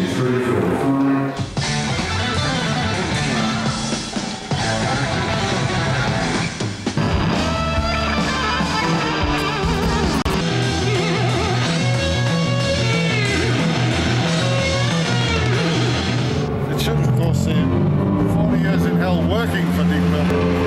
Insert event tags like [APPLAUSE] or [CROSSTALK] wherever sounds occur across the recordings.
It should, of course, say 40 years in hell working for Deep Purple.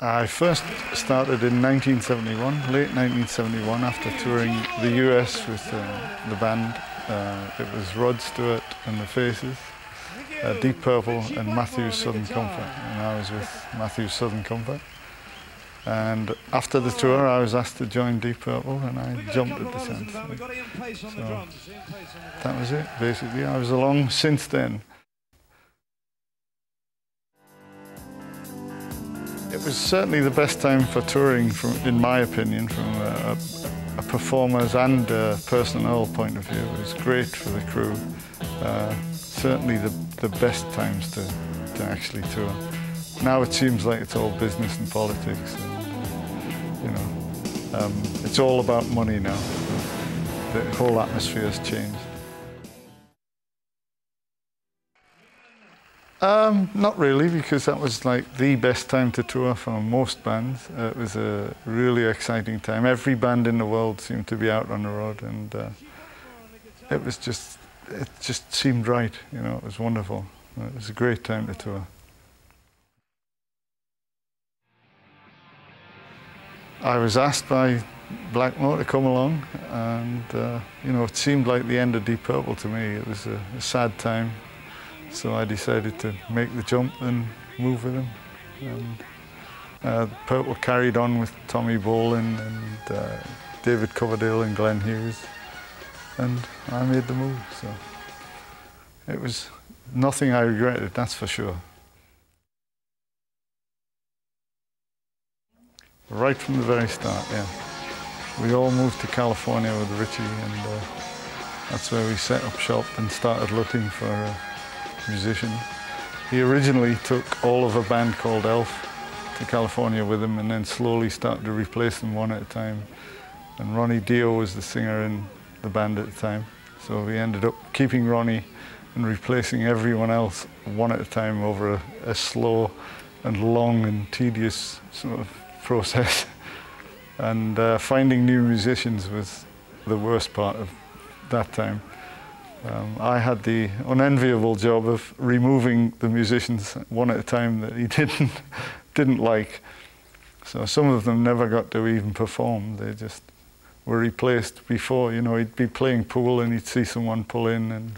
I first started in 1971, late 1971, after touring the US with uh, the band. Uh, it was Rod Stewart and the Faces, uh, Deep Purple, and Matthew's Southern Comfort. And I was with Matthew's Southern Comfort. And after the tour, I was asked to join Deep Purple, and I jumped at the chance. So that was it, basically. I was along since then. It was certainly the best time for touring, from, in my opinion, from a, a, performer's and a personnel point of view. It was great for the crew. Uh, certainly the, the best times to, to actually tour. Now it seems like it's all business and politics. And, you know, um, it's all about money now. The whole atmosphere has changed. Um, not really, because that was like the best time to tour for most bands. Uh, it was a really exciting time. Every band in the world seemed to be out on the road, and uh, it was just, it just seemed right. You know, it was wonderful. It was a great time to tour. I was asked by Blackmore to come along, and uh, you know, it seemed like the end of Deep Purple to me. It was a, a sad time. So I decided to make the jump and move with him. And uh, Purple carried on with Tommy Bolin and uh, David Coverdale and Glenn Hughes. And I made the move, so it was nothing I regretted, that's for sure. Right from the very start, yeah. We all moved to California with Ritchie and uh, that's where we set up shop and started looking for uh, musician. He originally took all of a band called Elf to California with him and then slowly started to replace them one at a time. And Ronnie Dio was the singer in the band at the time. So we ended up keeping Ronnie and replacing everyone else one at a time over a, a slow and long and tedious sort of [LAUGHS] process. and uh, finding new musicians was the worst part of that time. Um, I had the unenviable job of removing the musicians one at a time that he [LAUGHS] didn't didn't like. So some of them never got to even perform. They just were replaced before. You know, he'd be playing pool and he'd see someone pull in and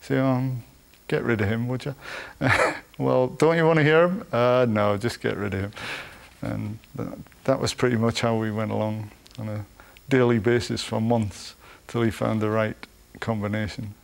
say, um, "Get rid of him, would you?" [LAUGHS] well, don't you want to hear him? Uh, no, just get rid of him. And that, that was pretty much how we went along on a daily basis for months till he found the right combination.